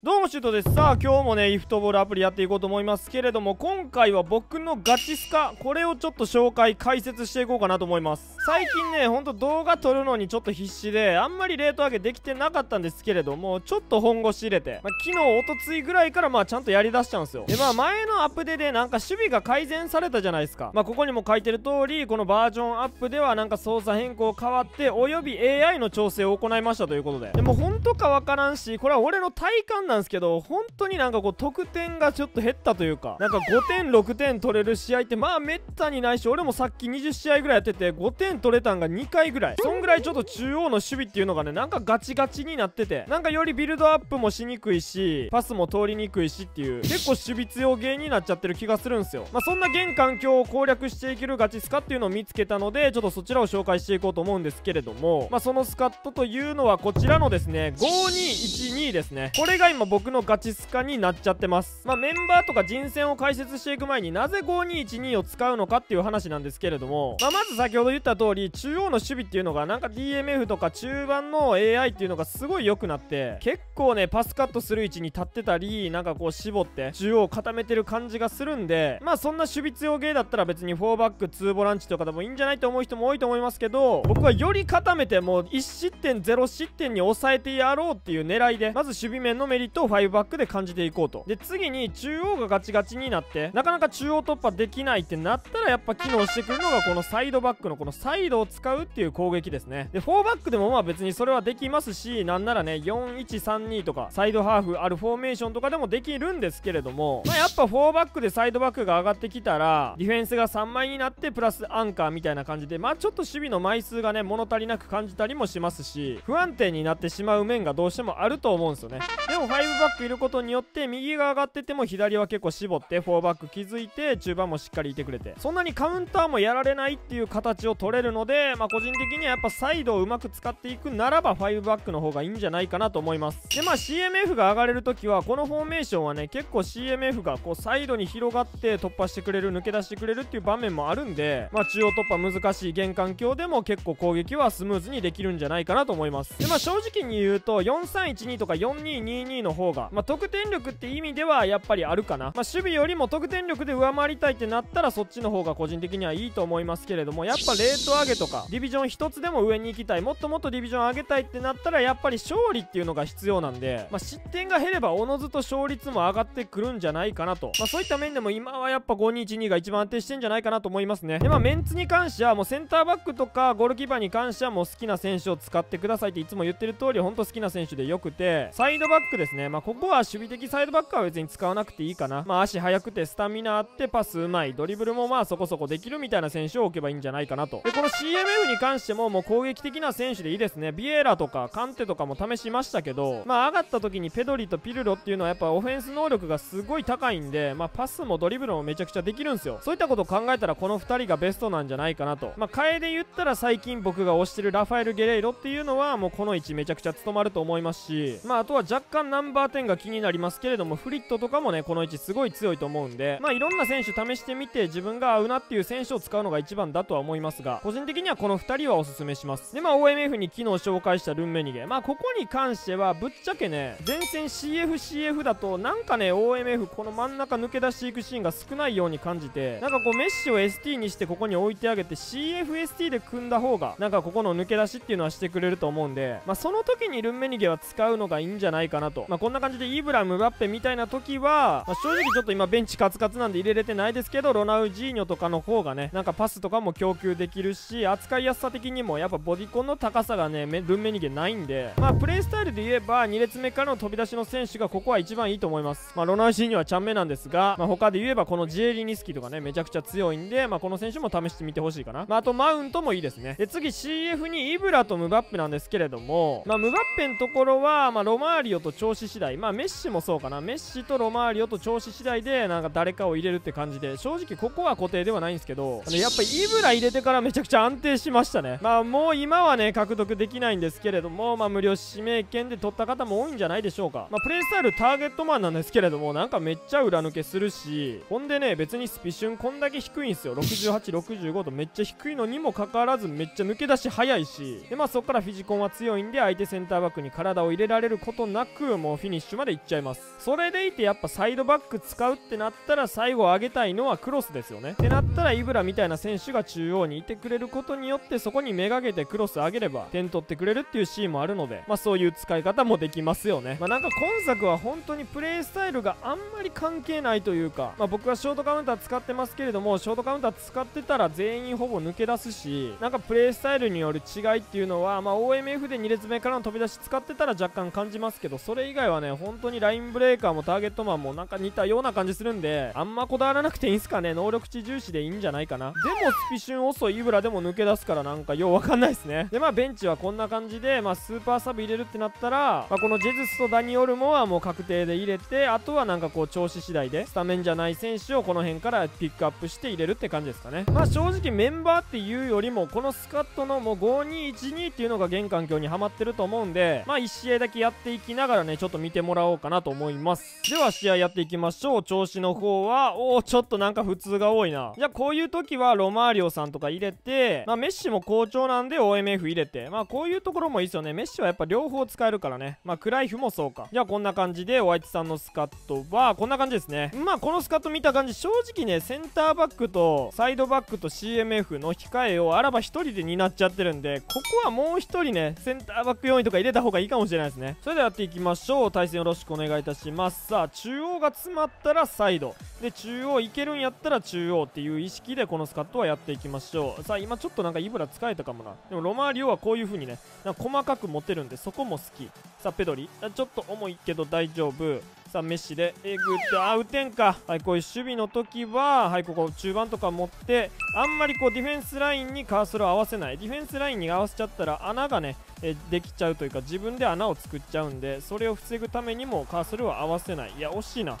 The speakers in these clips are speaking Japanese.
どうもシュートです。さあ今日もねイフトボールアプリやっていこうと思いますけれども今回は僕のガチスカこれをちょっと紹介解説していこうかなと思います。最近ねほんと動画撮るのにちょっと必死であんまりレート上げできてなかったんですけれどもちょっと本腰入れて、まあ、昨日おとついぐらいからまあちゃんとやりだしちゃうんですよ。でまあ前のアップデでなんか守備が改善されたじゃないですか。まあここにも書いてる通りこのバージョンアップではなんか操作変更変わっておよび AI の調整を行いましたということで。でも本当かわからんしこれは俺の体感なんですけど本当になんかこう得点がちょっと減ったというかなんか5点6点取れる試合ってまあめったにないし俺もさっき20試合ぐらいやってて5点取れたんが2回ぐらい。そんぐらいちょっと中央の守備っていうのがねなんかガチガチになっててなんかよりビルドアップもしにくいしパスも通りにくいしっていう結構守備強ゲーになっちゃってる気がするんですよ。まあそんな現環境を攻略していけるガチスカっていうのを見つけたのでちょっとそちらを紹介していこうと思うんですけれどもまあそのスカットというのはこちらのですね5212ですね。これが今僕のガチスカになっちゃってます。まあメンバーとか人選を解説していく前になぜ5212を使うのかっていう話なんですけれども、まあ、まず先ほど言った通り中央の守備っていうのがなんか DMF とか中盤の AI っていうのがすごい良くなって結構ねパスカットする位置に立ってたりなんかこう絞って中央を固めてる感じがするんでまあそんな守備強ゲーだったら別に4バック2ボランチとかでもいいんじゃないと思う人も多いと思いますけど僕はより固めてもう1失点0失点に抑えてやろうっていう狙いでまず守備面のメリットを5バックで感じていこうと。で次に中央がガチガチになってなかなか中央突破できないってなったらやっぱ機能してくるのがこのサイドバックのこのサイドを使うっていう攻撃ですね。で4バックでもまあ別にそれはできますしなんならね4132とかサイドハーフあるフォーメーションとかでもできるんですけれどもまあやっぱ4バックでサイドバックが上がってきたらディフェンスが3枚になってプラスアンカーみたいな感じでまあちょっと守備の枚数がね物足りなく感じたりもしますし不安定になってしまう面がどうしてもあると思うんですよね。も5バックいることによって右が上がってても左は結構絞って4バック築いて中盤もしっかりいてくれてそんなにカウンターもやられないっていう形を取れるのでまあ個人的にはやっぱサイドをうまく使っていくならば5バックの方がいいんじゃないかなと思います。でまあ CMF が上がれる時はこのフォーメーションはね結構 CMF がこうサイドに広がって突破してくれる抜け出してくれるっていう場面もあるんでまあ中央突破難しい現環境でも結構攻撃はスムーズにできるんじゃないかなと思います。でまあ正直に言うと4312とか4222 2の方がまあ得点力って意味ではやっぱりあるかな。まあ守備よりも得点力で上回りたいってなったらそっちの方が個人的にはいいと思いますけれどもやっぱレート上げとかディビジョン1つでも上に行きたいもっともっとディビジョン上げたいってなったらやっぱり勝利っていうのが必要なんで、まあ、失点が減ればおのずと勝率も上がってくるんじゃないかなと、まあ、そういった面でも今はやっぱ5212が一番安定してんじゃないかなと思いますね。でまあメンツに関してはもうセンターバックとかゴールキーパーに関してはもう好きな選手を使ってくださいっていつも言ってる通り本当好きな選手でよくてサイドバックですね。まあここは守備的サイドバックは別に使わなくていいかな。まあ足速くてスタミナあってパスうまい。ドリブルもまあそこそこできるみたいな選手を置けばいいんじゃないかなと。でこの CMF に関してももう攻撃的な選手でいいですね。ビエラとかカンテとかも試しましたけどまあ上がった時にペドリとピルロっていうのはやっぱオフェンス能力がすごい高いんでまあパスもドリブルもめちゃくちゃできるんですよ。そういったことを考えたらこの2人がベストなんじゃないかなと。まあ替えで言ったら最近僕が推してるラファエル・ゲレイロっていうのはもうこの位置めちゃくちゃ務まると思いますしまああとは若干ナンバー10が気になりますけれどもフリットとかもねこの位置すごい強いと思うんでまあいろんな選手試してみて自分が合うなっていう選手を使うのが一番だとは思いますが個人的にはこの2人はおすすめします。でまあ OMF に昨日紹介したルンメニゲまあここに関してはぶっちゃけね前線 CFCF だとなんかね OMF この真ん中抜け出していくシーンが少ないように感じてなんかこうメッシを ST にしてここに置いてあげて CFST で組んだ方がなんかここの抜け出しっていうのはしてくれると思うんでまあその時にルンメニゲは使うのがいいんじゃないかなと。まあこんな感じでイブラムバッペみたいな時は、まあ、正直ちょっと今ベンチカツカツなんで入れれてないですけどロナウジーニョとかの方がねなんかパスとかも供給できるし扱いやすさ的にもやっぱボディコンの高さがねルンメニゲないんで。まあプレイスタイルで言えば2列目からの飛び出しの選手がここは一番いいと思います。まあロナウジーニョはちゃんめなんですが、まあ、他で言えばこのジエリニスキーとかねめちゃくちゃ強いんでまあこの選手も試してみてほしいかな。まああとマウントもいいですね。で次 CF にイブラとムバッペなんですけれどもまあムバッペのところはまあロマーリオと調子次第。まあメッシもそうかな。メッシとロマーリオと調子次第でなんか誰かを入れるって感じで。正直ここは固定ではないんですけどやっぱイブラ入れてから めちゃくちゃ安定しましたね。まあもう今はね獲得できないんですけれどもまあ無料指名権で取った方も多いんじゃないでしょうか。まあプレイスタイルターゲットマンなんですけれどもなんかめっちゃ裏抜けするしほんでね別にスピシュンこんだけ低いんですよ。6865とめっちゃ低いのにもかかわらずめっちゃ抜け出し早いし。でまあそっからフィジコンは強いんで相手センターバックに体を入れられることなくももうフィニッシュまで行っちゃいます。それでいてやっぱサイドバック使うってなったら最後上げたいのはクロスですよね。ってなったらイブラみたいな選手が中央にいてくれることによってそこにめがけてクロス上げれば点取ってくれるっていうシーンもあるのでまあそういう使い方もできますよね。まあなんか今作は本当にプレイスタイルがあんまり関係ないというかまあ僕はショートカウンター使ってますけれどもショートカウンター使ってたら全員ほぼ抜け出すしなんかプレイスタイルによる違いっていうのはまあ OMF で2列目からの飛び出し使ってたら若干感じますけどそれ以外はね本当にラインブレーカーもターゲットマンもなんか似たような感じするんであんまこだわらなくていいんすかね。能力値重視でいいんじゃないかな。でもスピシュン遅いイブラでも抜け出すからなんかようわかんないですね。でまあベンチはこんな感じでまあスーパーサブ入れるってなったら、まあ、このジェズスとダニオルモはもう確定で入れてあとはなんかこう調子次第でスタメンじゃない選手をこの辺からピックアップして入れるって感じですかね。まあ正直メンバーっていうよりもこのスカットのもう5212っていうのが現環境にはまってると思うんでまあ1試合だけやっていきながらねねちょっと見てもらおうかなと思います。では試合やっていきましょう。調子の方はおおちょっとなんか普通が多いな。じゃあこういう時はロマーリオさんとか入れてまあメッシも好調なんで OMF 入れて。まあこういうところもいいですよね。メッシはやっぱ両方使えるからね。まあクライフもそうか。じゃあこんな感じでお相手さんのスカットはこんな感じですね。まあこのスカット見た感じ正直ねセンターバックとサイドバックと CMF の控えをあらば1人で担っちゃってるんでここはもう1人ねセンターバック4位とか入れた方がいいかもしれないですね。それではやっていきましょう。対戦よろしくお願いいたします。さあ中央が詰まったらサイド。で中央いけるんやったら中央っていう意識でこのスカットはやっていきましょう。さあ今ちょっとなんかイブラ使えたかもな。でもロマーリオはこういう風にねなんか細かく持てるんでそこも好き。さあペドリ。ちょっと重いけど大丈夫。さあメッシで。えぐってあ打てんか。はいこういう守備の時ははいここ中盤とか持ってあんまりこうディフェンスラインにカーソルを合わせない。ディフェンスラインに合わせちゃったら穴がねえできちゃうというか自分で穴を作っちゃうんでそれを防ぐためにもカーソルを合わせない。いや惜しいな。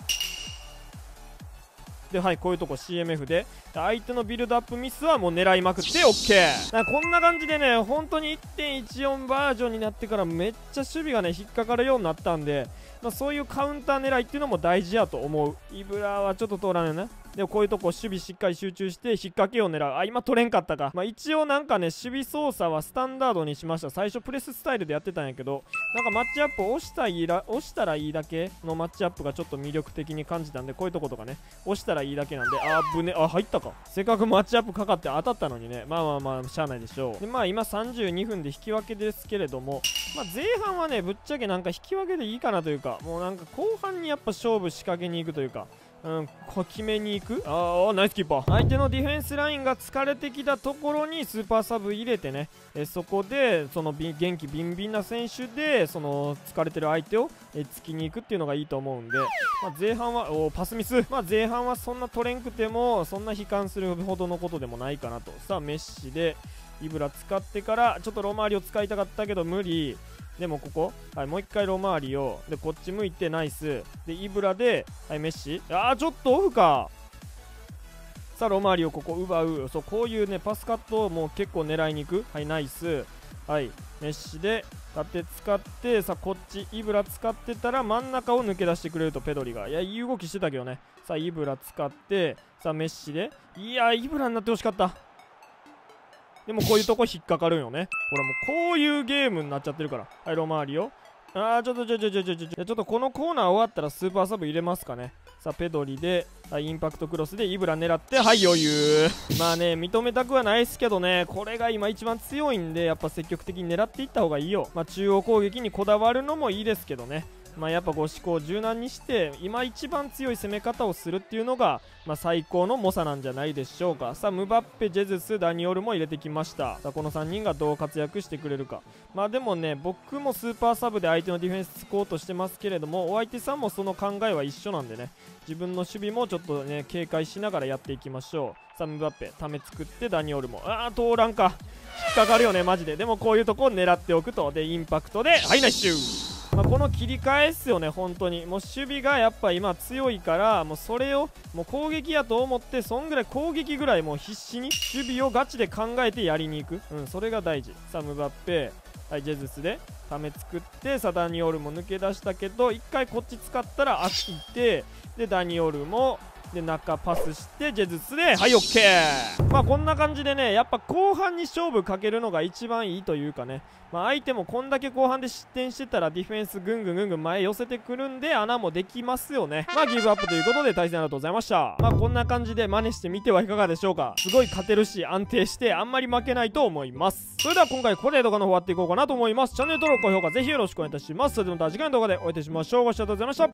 ではいこういうとこ CMF で。相手のビルドアップミスはもう狙いまくって OK だからこんな感じでね本当に1.14バージョンになってからめっちゃ守備がね引っかかるようになったんでまあ、そういうカウンター狙いっていうのも大事やと思う。イブラはちょっと通らないなでもこういうとこ守備しっかり集中して引っ掛けを狙う。あ今取れんかったか。まあ一応なんかね守備操作はスタンダードにしました。最初プレススタイルでやってたんやけどなんかマッチアップ押したいら押したらいいだけのマッチアップがちょっと魅力的に感じたんでこういうとことかね。押したらいいだけなんで。あぶね。あ入ったか。せっかくマッチアップかかって当たったのにね。まあまあまあしゃあないでしょう。でまあ今32分で引き分けですけれどもまあ前半はねぶっちゃけなんか引き分けでいいかなというかもうなんか後半にやっぱ勝負仕掛けに行くというかうん、こ決めに行く？ああナイスキーパー。相手のディフェンスラインが疲れてきたところにスーパーサブ入れてね。えそこでその元気ビンビンな選手でその疲れてる相手をえ突きに行くっていうのがいいと思うんで、まあ、前半はおパスミス、まあ、前半はそんな取れんくてもそんな悲観するほどのことでもないかなと。さあメッシでイブラ使ってからちょっとロマーリを使いたかったけど無理でもここ、はい、もう一回ロマーリを、で、こっち向いてナイス。で、イブラで、はい、メッシ。あー、ちょっとオフか。さあ、ロマーリをここ奪う。そう、こういうね、パスカットをもう結構狙いに行く。はい、ナイス。はい、メッシで、縦使って、さあ、こっち、イブラ使ってたら真ん中を抜け出してくれると、ペドリが。いや、いい動きしてたけどね。さあ、イブラ使って、さあ、メッシで。いや、イブラになってほしかった。でもこういうとこ引っかかるんよね。ほらもうこういうゲームになっちゃってるから。はい、ロマーリオ。あー、ちょっとちょちょちょちょちょちょ。ちょっとこのコーナー終わったらスーパーサブ入れますかね。さあ、ペドリで、はい、インパクトクロスでイブラ狙って、はい、余裕。まあね、認めたくはないですけどね、これが今一番強いんで、やっぱ積極的に狙っていった方がいいよ。まあ、中央攻撃にこだわるのもいいですけどね。まあ、やっぱご思考を柔軟にして今一番強い攻め方をするっていうのが、まあ、最高の猛者なんじゃないでしょうか。さあムバッペ、ジェズス、ダニオルも入れてきました。さあこの3人がどう活躍してくれるか。まあでもね僕もスーパーサブで相手のディフェンスつこうとしてますけれどもお相手さんもその考えは一緒なんでね。自分の守備もちょっとね警戒しながらやっていきましょう。さあムバッペため作ってダニオルも。ああ通らんか。引っかかるよねマジで。でもこういうとこを狙っておくと。でインパクトではいナイスシュー。まあ、この切り替えっすよね、本当に。もう守備がやっぱ今強いから、もうそれをもう攻撃やと思って、そんぐらい攻撃ぐらいもう必死に守備をガチで考えてやりに行く。うん、それが大事。さあ、ムバッペ、はい、ジェズスでため作って、さ、ダニオールも抜け出したけど、1回こっち使ったら、飽きて、で、ダニオールも、で中パスしてジェズスではいオッケー。まあこんな感じでねやっぱ後半に勝負かけるのが一番いいというかね。まあ相手もこんだけ後半で失点してたらディフェンスぐんぐんぐんぐん前寄せてくるんで穴もできますよね。まあギブアップということで対戦ありがとうございました。まあこんな感じで真似してみてはいかがでしょうか。すごい勝てるし安定してあんまり負けないと思います。それでは今回これで動画の方終わっていこうかなと思います。チャンネル登録高評価ぜひよろしくお願いいたします。それではまた次回の動画でお会いいたしましょう。ご視聴ありがとうございました。